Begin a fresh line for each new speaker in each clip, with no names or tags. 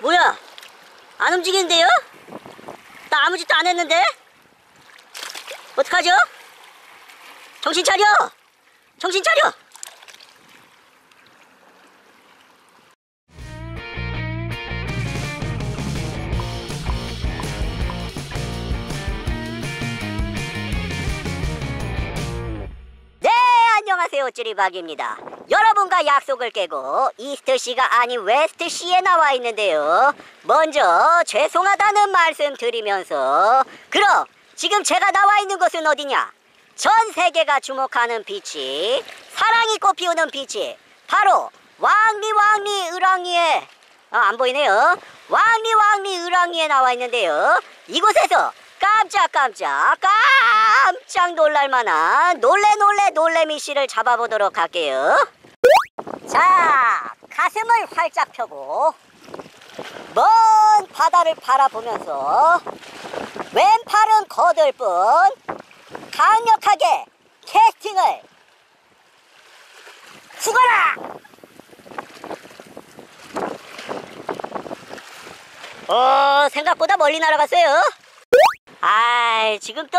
뭐야? 안 움직이는데요? 나 아무 짓도 안 했는데? 어떡하죠? 정신 차려! 정신 차려! 요. 찌리박입니다. 여러분과 약속을 깨고 East Sea가 아닌 West Sea에 나와 있는데요. 먼저 죄송하다는 말씀 드리면서 그럼 지금 제가 나와 있는 곳은 어디냐? 전 세계가 주목하는 beach 사랑이 꽃피우는 beach 바로 왕리 왕리 을왕리에 아, 안 보이네요. 왕리 왕리 을왕리에 나와 있는데요. 이곳에서 깜짝깜짝 깜짝 놀랄만한 놀래 놀래 놀래미 씨를 잡아보도록 할게요. 자, 가슴을 활짝 펴고 먼 바다를 바라보면서 왼팔은 거들 뿐 강력하게 캐스팅을 죽어라! 어, 생각보다 멀리 날아갔어요. 아, 지금 또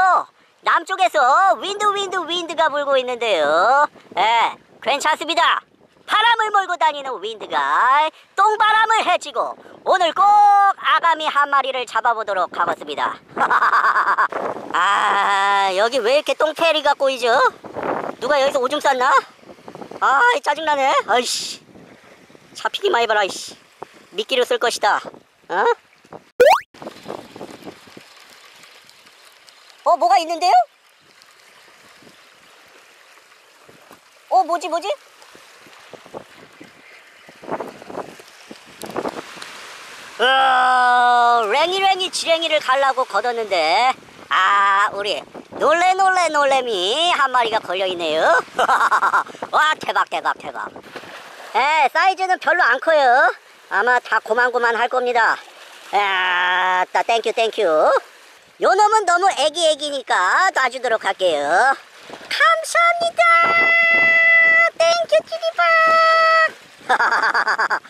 남쪽에서 윈드 윈드 윈드가 불고 있는데요. 예, 괜찮습니다. 바람을 몰고 다니는 윈드가 똥바람을 해치고 오늘 꼭 아가미 한 마리를 잡아보도록 하겠습니다. 아, 여기 왜 이렇게 똥페리가 꼬이죠? 누가 여기서 오줌 쌌나? 아, 짜증나네. 아이씨. 잡히기만 해봐라, 이씨. 미끼로 쓸 것이다. 어? 어, 뭐가 있는데요? 어, 뭐지, 뭐지? 어, 랭이랭이 지랭이를 갈라고 걷었는데, 아, 우리 놀래 놀래 놀래미 한 마리가 걸려있네요. 와, 대박, 대박, 대박. 에, 사이즈는 별로 안 커요. 아마 다 고만고만 할 겁니다. 아, 따, thank you, thank you. 요 놈은 너무 애기 애기니까 놔주도록 할게요. 감사합니다. Thank you 쯔리박.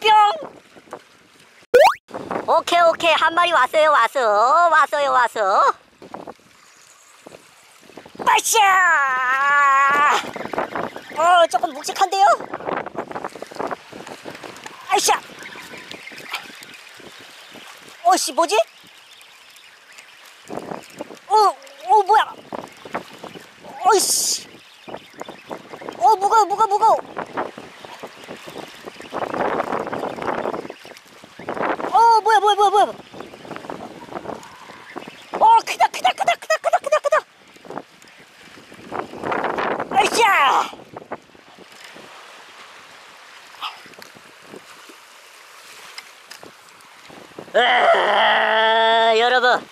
뿅. 오케이 오케이 한 마리 왔어요 왔어 왔어요 왔어. 빠샤. 어 조금 묵직한데요. 아이샤. 어씨 뭐지? 어, 어 뭐야? 어이씨. 어 무거워 무거워 무거워. 어 뭐야 뭐야 뭐야 뭐야. 어 크다 크다 크다 크다 크다 크다 크다. 아이샤. 아, 여러분.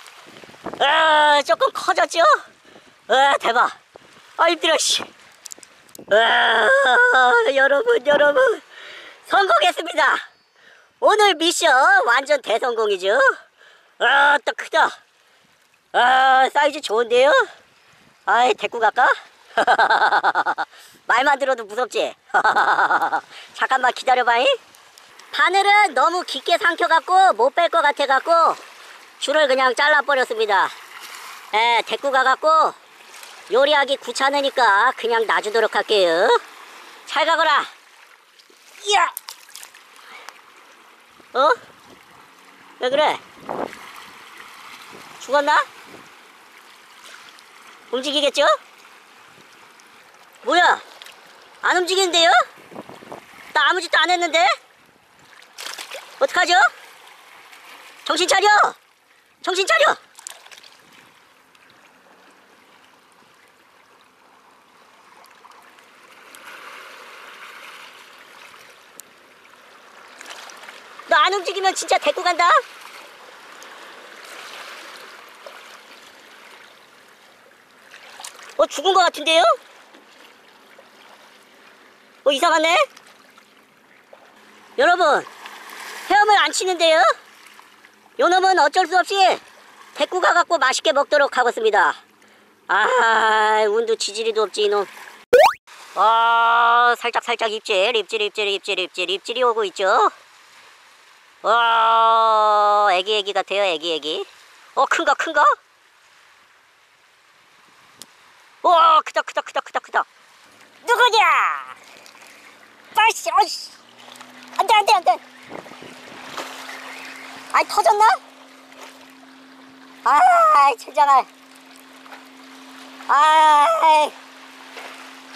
아, 조금 커졌죠? 아, 대박. 아, 힘들어, 씨. 아, 여러분, 여러분. 성공했습니다. 오늘 미션 완전 대성공이죠? 아, 또 크다. 아, 사이즈 좋은데요? 아이, 데리고 갈까? 말만 들어도 무섭지? 잠깐만 기다려봐잉. 바늘은 너무 깊게 삼켜갖고 못 뺄 것 같아갖고 줄을 그냥 잘라버렸습니다. 예, 데리고 가갖고 요리하기 귀찮으니까 그냥 놔주도록 할게요. 잘 가거라. 이야! 어? 왜 그래? 죽었나? 움직이겠죠? 뭐야? 안 움직이는데요? 나 아무 짓도 안 했는데? 어떡하죠? 정신 차려! 정신 차려! 너 안 움직이면 진짜 데리고 간다? 어, 죽은 것 같은데요? 어, 이상하네? 여러분, 헤엄을 안 치는데요? 요 놈은 어쩔 수 없이 데리고 가갖고 맛있게 먹도록 하겠습니다. 아, 운도 지지리도 없지, 이놈. 아, 살짝 살짝 입질, 입질, 입질, 입질, 입질, 입질이 오고 있죠? 와, 애기 애기 같아요, 애기 애기. 어, 큰가, 큰가? 와, 크다, 크다, 크다, 크다, 크다. 누구냐? 빨씨, 어이씨. 안 돼, 안 돼, 안 돼. 아이, 터졌나? 아이, 천장아. 아이,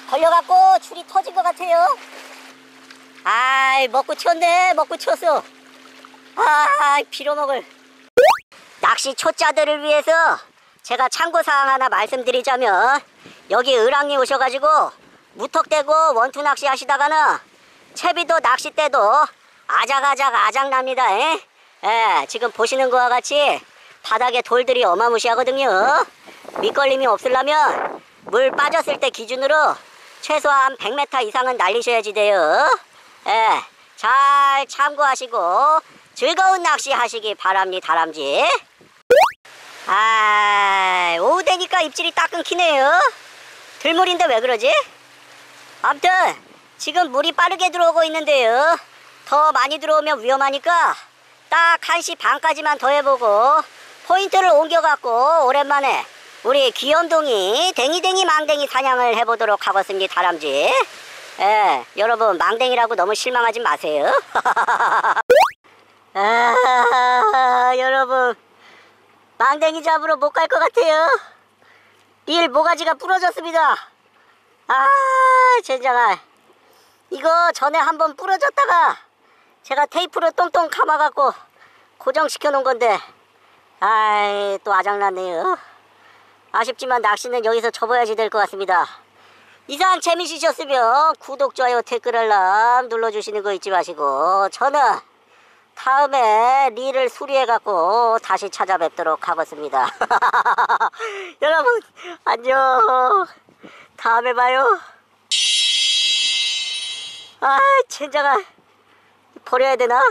걸려갖고 줄이 터진 것 같아요. 아이, 먹고 튀었네, 먹고 튀었어. 아, 빌어먹을. 낚시 초짜들을 위해서 제가 참고사항 하나 말씀드리자면 여기 을왕리 오셔가지고 무턱대고 원투 낚시 하시다가는 채비도 낚싯대도 아작아작 아작납니다. 에? 예, 지금 보시는 거와 같이 바닥에 돌들이 어마무시하거든요. 밑걸림이 없으려면 물 빠졌을 때 기준으로 최소한 100m 이상은 날리셔야지 돼요. 예, 잘 참고하시고 즐거운 낚시 하시기 바랍니다, 다람쥐. 아, 오후 되니까 입질이 딱 끊기네요. 들물인데 왜 그러지? 아무튼 지금 물이 빠르게 들어오고 있는데요. 더 많이 들어오면 위험하니까 딱 1시 반까지만 더 해보고 포인트를 옮겨갖고 오랜만에 우리 귀염둥이 댕이댕이 망댕이 사냥을 해보도록 하겠습니다, 다람쥐. 예, 여러분 망댕이라고 너무 실망하지 마세요. 아, 여러분 망댕이 잡으러 못 갈 것 같아요. 릴 모가지가 부러졌습니다. 아, 젠장아. 이거 전에 한번 부러졌다가 제가 테이프로 똥똥 감아갖고 고정시켜 놓은 건데, 아이, 또 아장났네요. 아쉽지만 낚시는 여기서 접어야지 될 것 같습니다. 이상 재미있으셨으면 구독, 좋아요, 댓글 알람 눌러주시는 거 잊지 마시고, 저는 다음에 릴을 수리해갖고 다시 찾아뵙도록 하겠습니다. 여러분, 안녕. 다음에 봐요. 아, 젠장아. 버려야 되나?